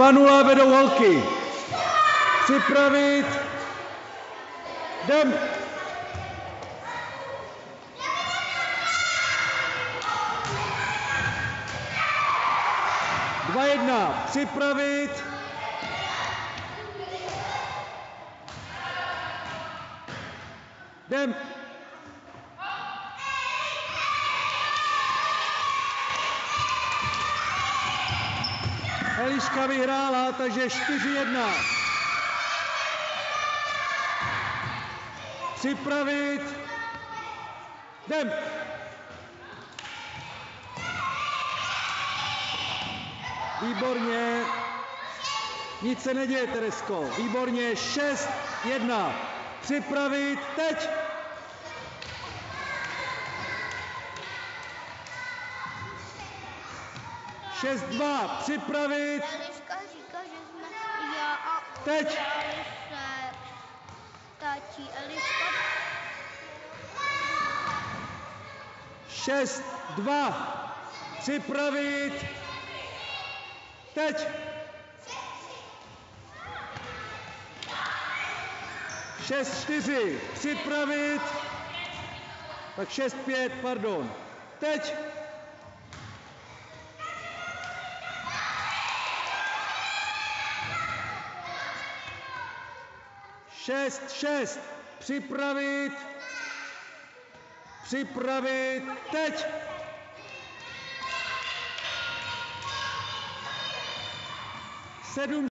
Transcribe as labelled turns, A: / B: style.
A: 2-0 vedou holky. Připravit. Jdem. Dva jedna. Připravit. Jdem. Eliška vyhrála, takže 4-1. Připravit. Jdem. Výborně. Nic se neděje, Teresko. Výborně. 6-1. Připravit. Teď. Šest dva, připravit.
B: Eliška říká, že jsme já a
A: Teď.
B: se tatí Eliška.
A: Šest dva, připravit. Teď. Šest čtyři, připravit. Tak šest pět, pardon. Teď. Šest, šest, připravit. Připravit, teď. Sedm,